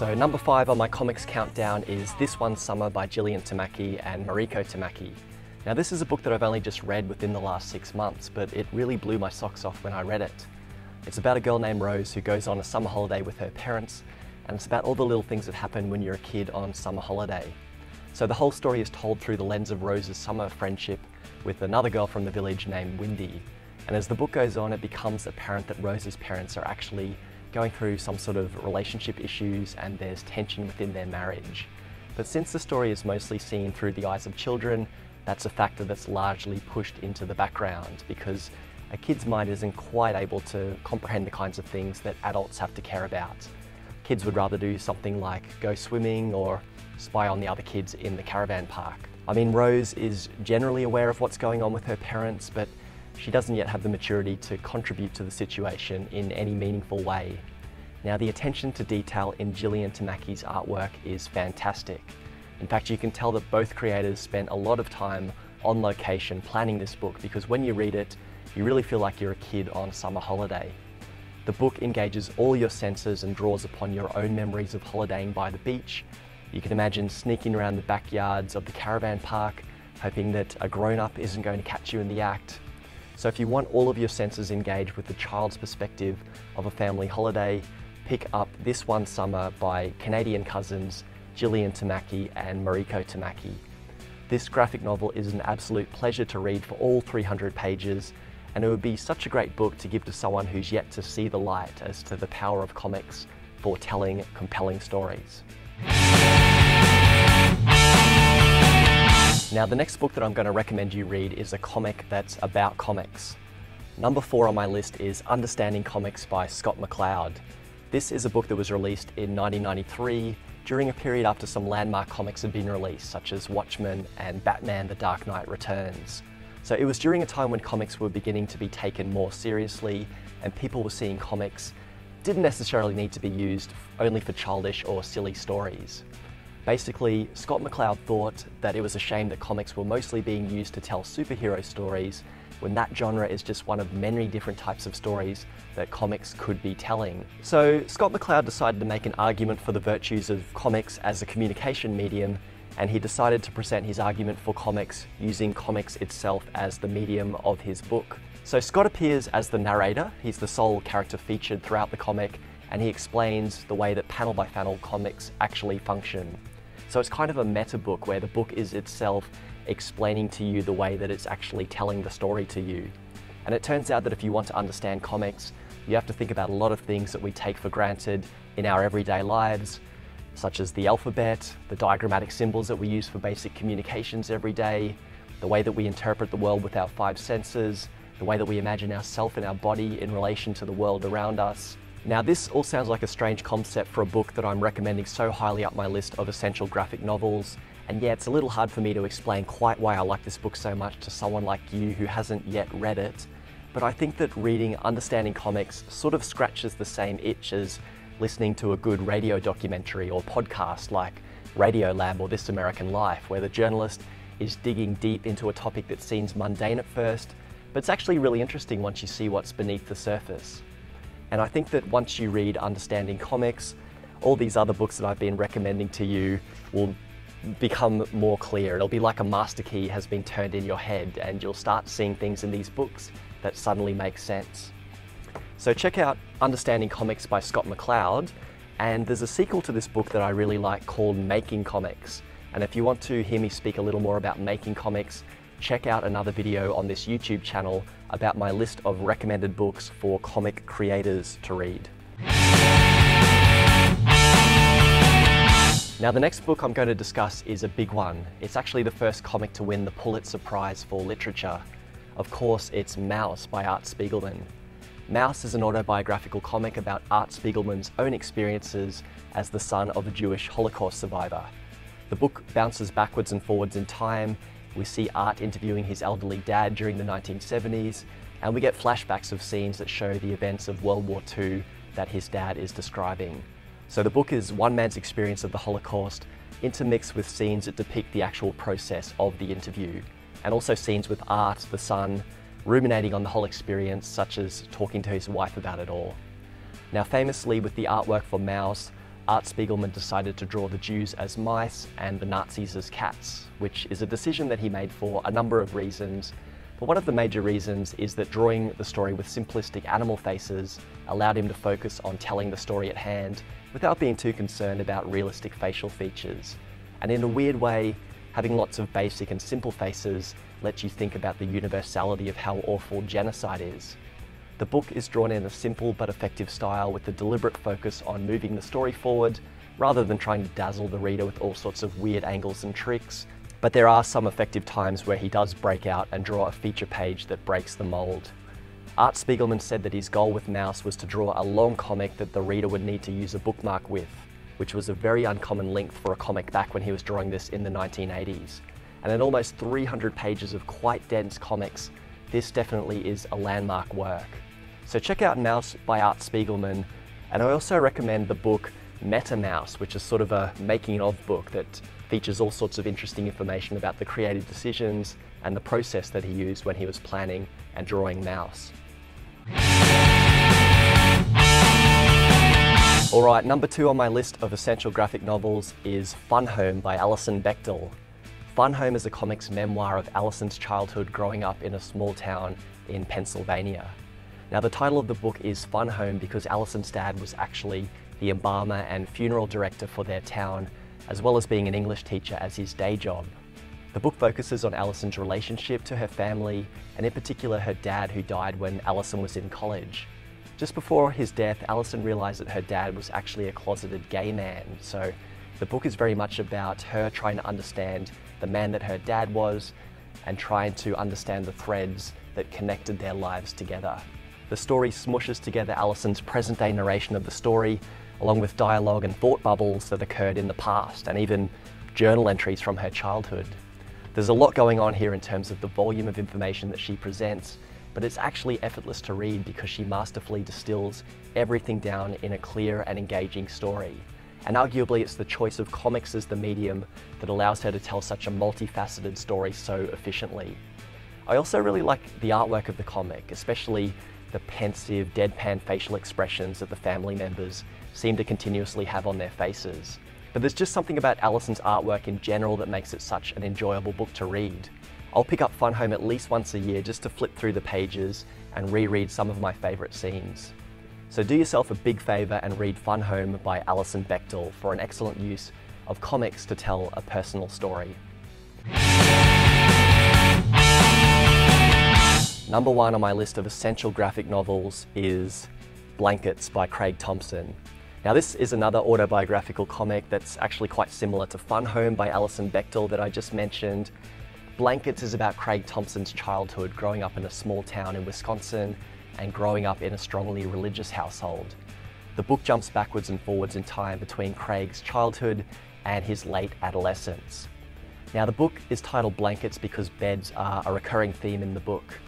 number five on my comics countdown is This One Summer by Jillian Tamaki and Mariko Tamaki. Now this is a book that I've only just read within the last six months, but it really blew my socks off when I read it. It's about a girl named Rose who goes on a summer holiday with her parents, and it's about all the little things that happen when you're a kid on summer holiday. So the whole story is told through the lens of Rose's summer friendship with another girl from the village named Windy. And as the book goes on, it becomes apparent that Rose's parents are actually going through some sort of relationship issues and there's tension within their marriage. But since the story is mostly seen through the eyes of children, that's a factor that's largely pushed into the background because a kid's mind isn't quite able to comprehend the kinds of things that adults have to care about. Kids would rather do something like go swimming or spy on the other kids in the caravan park. I mean, Rose is generally aware of what's going on with her parents, but she doesn't yet have the maturity to contribute to the situation in any meaningful way. Now the attention to detail in Jillian Tamaki's artwork is fantastic. In fact, you can tell that both creators spent a lot of time on location planning this book because when you read it, you really feel like you're a kid on a summer holiday. The book engages all your senses and draws upon your own memories of holidaying by the beach. You can imagine sneaking around the backyards of the caravan park, hoping that a grown-up isn't going to catch you in the act, so if you want all of your senses engaged with the child's perspective of a family holiday, pick up This One Summer by Canadian cousins Jillian Tamaki and Mariko Tamaki. This graphic novel is an absolute pleasure to read for all 300 pages and it would be such a great book to give to someone who's yet to see the light as to the power of comics for telling compelling stories. Now the next book that I'm going to recommend you read is a comic that's about comics. Number four on my list is Understanding Comics by Scott McCloud. This is a book that was released in 1993 during a period after some landmark comics had been released, such as Watchmen and Batman The Dark Knight Returns. So it was during a time when comics were beginning to be taken more seriously and people were seeing comics didn't necessarily need to be used only for childish or silly stories. Basically, Scott McCloud thought that it was a shame that comics were mostly being used to tell superhero stories when that genre is just one of many different types of stories that comics could be telling. So Scott McCloud decided to make an argument for the virtues of comics as a communication medium and he decided to present his argument for comics using comics itself as the medium of his book. So Scott appears as the narrator, he's the sole character featured throughout the comic, and he explains the way that panel by panel comics actually function. So it's kind of a meta book where the book is itself explaining to you the way that it's actually telling the story to you. And it turns out that if you want to understand comics, you have to think about a lot of things that we take for granted in our everyday lives, such as the alphabet, the diagrammatic symbols that we use for basic communications every day, the way that we interpret the world with our five senses, the way that we imagine ourselves and our body in relation to the world around us, now this all sounds like a strange concept for a book that I'm recommending so highly up my list of essential graphic novels, and yeah, it's a little hard for me to explain quite why I like this book so much to someone like you who hasn't yet read it, but I think that reading Understanding Comics sort of scratches the same itch as listening to a good radio documentary or podcast like Radiolab or This American Life, where the journalist is digging deep into a topic that seems mundane at first, but it's actually really interesting once you see what's beneath the surface. And I think that once you read Understanding Comics, all these other books that I've been recommending to you will become more clear. It'll be like a master key has been turned in your head and you'll start seeing things in these books that suddenly make sense. So check out Understanding Comics by Scott McCloud and there's a sequel to this book that I really like called Making Comics. And if you want to hear me speak a little more about making comics, check out another video on this YouTube channel about my list of recommended books for comic creators to read. Now the next book I'm going to discuss is a big one. It's actually the first comic to win the Pulitzer Prize for Literature. Of course, it's Maus by Art Spiegelman. Maus is an autobiographical comic about Art Spiegelman's own experiences as the son of a Jewish Holocaust survivor. The book bounces backwards and forwards in time we see Art interviewing his elderly dad during the 1970s, and we get flashbacks of scenes that show the events of World War II that his dad is describing. So the book is one man's experience of the Holocaust, intermixed with scenes that depict the actual process of the interview, and also scenes with Art, the son, ruminating on the whole experience, such as talking to his wife about it all. Now famously with the artwork for Maus, Art Spiegelman decided to draw the Jews as mice and the Nazis as cats, which is a decision that he made for a number of reasons. But one of the major reasons is that drawing the story with simplistic animal faces allowed him to focus on telling the story at hand without being too concerned about realistic facial features. And in a weird way, having lots of basic and simple faces lets you think about the universality of how awful genocide is. The book is drawn in a simple but effective style with a deliberate focus on moving the story forward rather than trying to dazzle the reader with all sorts of weird angles and tricks. But there are some effective times where he does break out and draw a feature page that breaks the mold. Art Spiegelman said that his goal with Maus was to draw a long comic that the reader would need to use a bookmark with, which was a very uncommon length for a comic back when he was drawing this in the 1980s. And in almost 300 pages of quite dense comics, this definitely is a landmark work. So check out Maus by Art Spiegelman, and I also recommend the book MetaMaus, which is sort of a making of book that features all sorts of interesting information about the creative decisions and the process that he used when he was planning and drawing Maus. All right, number two on my list of essential graphic novels is Fun Home by Alison Bechdel. Fun Home is a comics memoir of Alison's childhood growing up in a small town in Pennsylvania. Now the title of the book is Fun Home because Alison's dad was actually the embalmer and funeral director for their town, as well as being an English teacher as his day job. The book focuses on Alison's relationship to her family, and in particular her dad who died when Alison was in college. Just before his death, Alison realised that her dad was actually a closeted gay man, so the book is very much about her trying to understand the man that her dad was and trying to understand the threads that connected their lives together. The story smushes together Alison's present day narration of the story, along with dialogue and thought bubbles that occurred in the past, and even journal entries from her childhood. There's a lot going on here in terms of the volume of information that she presents, but it's actually effortless to read because she masterfully distills everything down in a clear and engaging story. And arguably it's the choice of comics as the medium that allows her to tell such a multifaceted story so efficiently. I also really like the artwork of the comic, especially the pensive, deadpan facial expressions that the family members seem to continuously have on their faces. But there's just something about Alison's artwork in general that makes it such an enjoyable book to read. I'll pick up Fun Home at least once a year just to flip through the pages and reread some of my favourite scenes. So do yourself a big favour and read Fun Home by Alison Bechdel for an excellent use of comics to tell a personal story. Number one on my list of essential graphic novels is Blankets by Craig Thompson. Now this is another autobiographical comic that's actually quite similar to Fun Home by Alison Bechdel that I just mentioned. Blankets is about Craig Thompson's childhood growing up in a small town in Wisconsin and growing up in a strongly religious household. The book jumps backwards and forwards in time between Craig's childhood and his late adolescence. Now the book is titled Blankets because beds are a recurring theme in the book.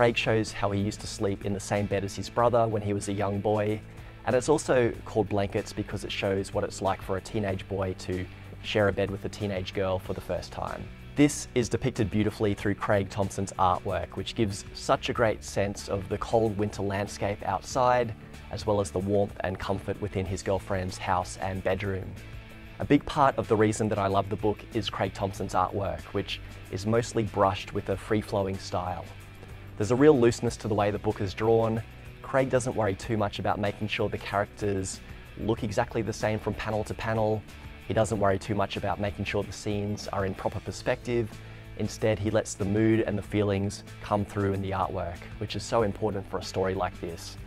Craig shows how he used to sleep in the same bed as his brother when he was a young boy, and it's also called Blankets because it shows what it's like for a teenage boy to share a bed with a teenage girl for the first time. This is depicted beautifully through Craig Thompson's artwork, which gives such a great sense of the cold winter landscape outside, as well as the warmth and comfort within his girlfriend's house and bedroom. A big part of the reason that I love the book is Craig Thompson's artwork, which is mostly brushed with a free-flowing style. There's a real looseness to the way the book is drawn. Craig doesn't worry too much about making sure the characters look exactly the same from panel to panel. He doesn't worry too much about making sure the scenes are in proper perspective. Instead, he lets the mood and the feelings come through in the artwork, which is so important for a story like this.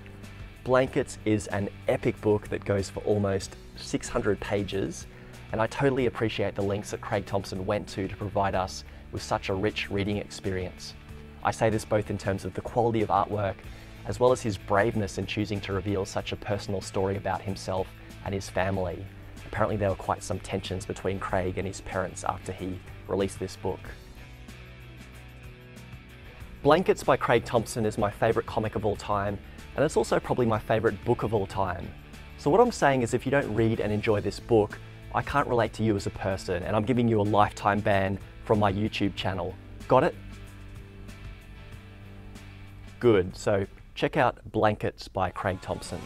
Blankets is an epic book that goes for almost 600 pages, and I totally appreciate the lengths that Craig Thompson went to to provide us with such a rich reading experience. I say this both in terms of the quality of artwork, as well as his braveness in choosing to reveal such a personal story about himself and his family. Apparently there were quite some tensions between Craig and his parents after he released this book. Blankets by Craig Thompson is my favourite comic of all time, and it's also probably my favourite book of all time. So what I'm saying is if you don't read and enjoy this book, I can't relate to you as a person, and I'm giving you a lifetime ban from my YouTube channel. Got it? good. So check out Blankets by Craig Thompson.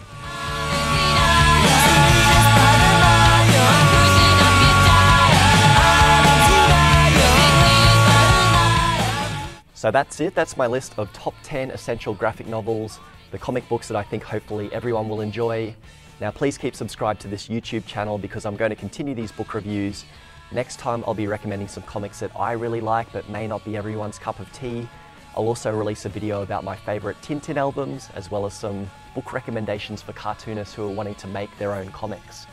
So that's it, that's my list of top 10 essential graphic novels, the comic books that I think hopefully everyone will enjoy. Now please keep subscribed to this YouTube channel because I'm going to continue these book reviews. Next time I'll be recommending some comics that I really like but may not be everyone's cup of tea. I'll also release a video about my favourite Tintin albums as well as some book recommendations for cartoonists who are wanting to make their own comics.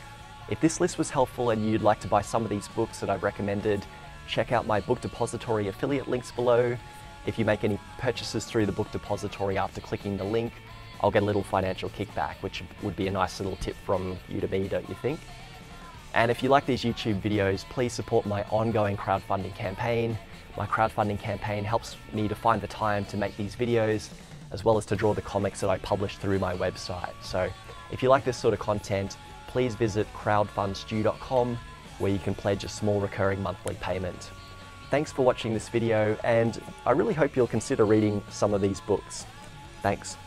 If this list was helpful and you'd like to buy some of these books that I've recommended, check out my Book Depository affiliate links below. If you make any purchases through the Book Depository after clicking the link, I'll get a little financial kickback, which would be a nice little tip from you to me, don't you think? And if you like these YouTube videos, please support my ongoing crowdfunding campaign. My crowdfunding campaign helps me to find the time to make these videos, as well as to draw the comics that I publish through my website. So if you like this sort of content, please visit crowdfundstu.com where you can pledge a small recurring monthly payment. Thanks for watching this video and I really hope you'll consider reading some of these books. Thanks.